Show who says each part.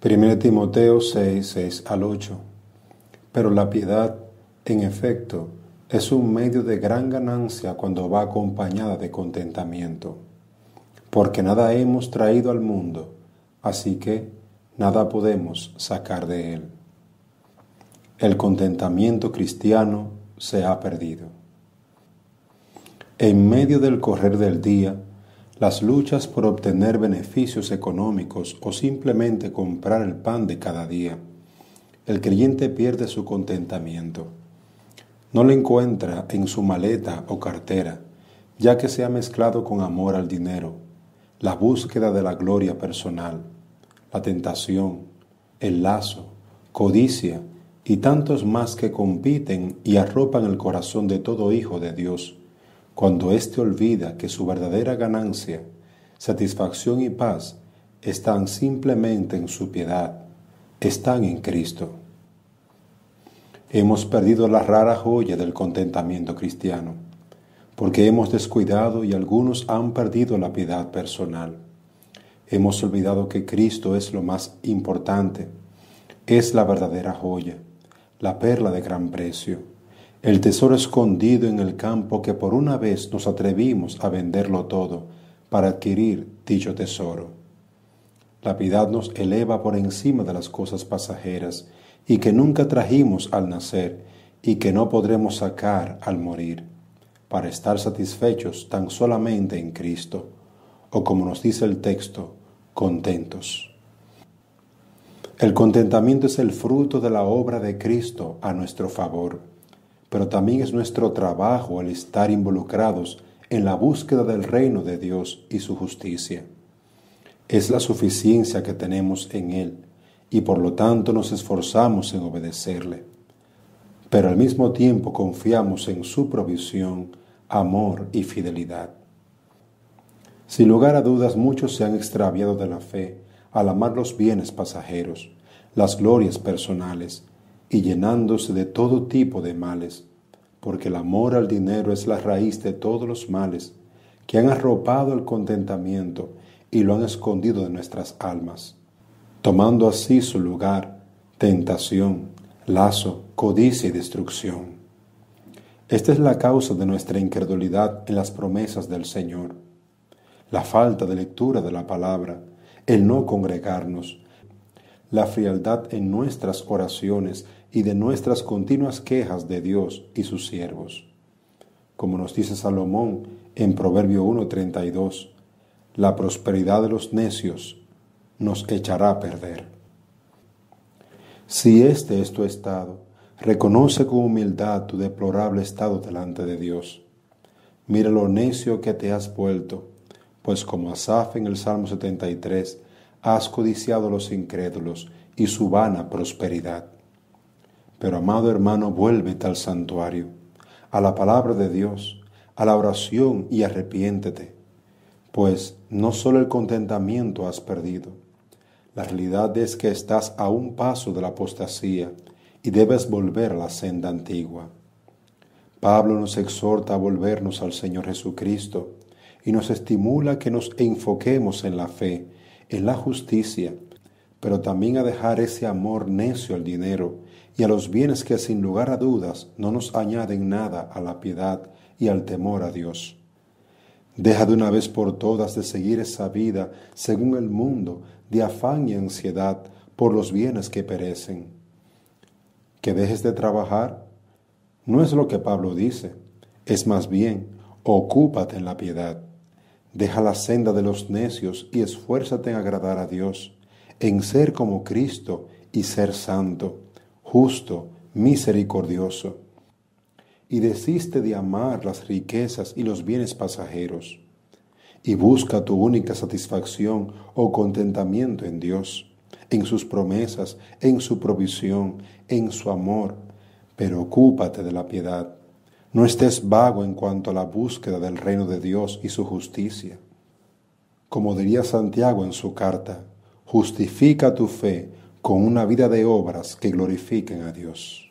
Speaker 1: 1 Timoteo 6, 6 al 8. Pero la piedad, en efecto, es un medio de gran ganancia cuando va acompañada de contentamiento, porque nada hemos traído al mundo, así que nada podemos sacar de él. El contentamiento cristiano se ha perdido. En medio del correr del día, las luchas por obtener beneficios económicos o simplemente comprar el pan de cada día, el creyente pierde su contentamiento. No lo encuentra en su maleta o cartera, ya que se ha mezclado con amor al dinero, la búsqueda de la gloria personal, la tentación, el lazo, codicia y tantos más que compiten y arropan el corazón de todo hijo de Dios cuando éste olvida que su verdadera ganancia, satisfacción y paz están simplemente en su piedad, están en Cristo. Hemos perdido la rara joya del contentamiento cristiano, porque hemos descuidado y algunos han perdido la piedad personal. Hemos olvidado que Cristo es lo más importante, es la verdadera joya, la perla de gran precio el tesoro escondido en el campo que por una vez nos atrevimos a venderlo todo para adquirir dicho tesoro. La piedad nos eleva por encima de las cosas pasajeras y que nunca trajimos al nacer y que no podremos sacar al morir, para estar satisfechos tan solamente en Cristo, o como nos dice el texto, contentos. El contentamiento es el fruto de la obra de Cristo a nuestro favor pero también es nuestro trabajo el estar involucrados en la búsqueda del reino de Dios y su justicia. Es la suficiencia que tenemos en Él y por lo tanto nos esforzamos en obedecerle. Pero al mismo tiempo confiamos en su provisión, amor y fidelidad. Sin lugar a dudas muchos se han extraviado de la fe al amar los bienes pasajeros, las glorias personales, y llenándose de todo tipo de males, porque el amor al dinero es la raíz de todos los males que han arropado el contentamiento y lo han escondido de nuestras almas, tomando así su lugar tentación, lazo, codicia y destrucción. Esta es la causa de nuestra incredulidad en las promesas del Señor, la falta de lectura de la palabra, el no congregarnos, la frialdad en nuestras oraciones y de nuestras continuas quejas de Dios y sus siervos. Como nos dice Salomón en Proverbio 1.32, la prosperidad de los necios nos echará a perder. Si este es tu estado, reconoce con humildad tu deplorable estado delante de Dios. Mira lo necio que te has vuelto, pues como Asaf en el Salmo 73, has codiciado a los incrédulos y su vana prosperidad. Pero amado hermano, vuélvete al santuario, a la palabra de Dios, a la oración y arrepiéntete, pues no solo el contentamiento has perdido, la realidad es que estás a un paso de la apostasía y debes volver a la senda antigua. Pablo nos exhorta a volvernos al Señor Jesucristo y nos estimula que nos enfoquemos en la fe, en la justicia, pero también a dejar ese amor necio al dinero y a los bienes que sin lugar a dudas no nos añaden nada a la piedad y al temor a Dios. Deja de una vez por todas de seguir esa vida según el mundo de afán y ansiedad por los bienes que perecen. Que dejes de trabajar no es lo que Pablo dice, es más bien, ocúpate en la piedad. Deja la senda de los necios y esfuérzate en agradar a Dios en ser como Cristo y ser santo, justo, misericordioso. Y desiste de amar las riquezas y los bienes pasajeros. Y busca tu única satisfacción o contentamiento en Dios, en sus promesas, en su provisión, en su amor. Pero ocúpate de la piedad. No estés vago en cuanto a la búsqueda del reino de Dios y su justicia. Como diría Santiago en su carta, justifica tu fe con una vida de obras que glorifiquen a Dios.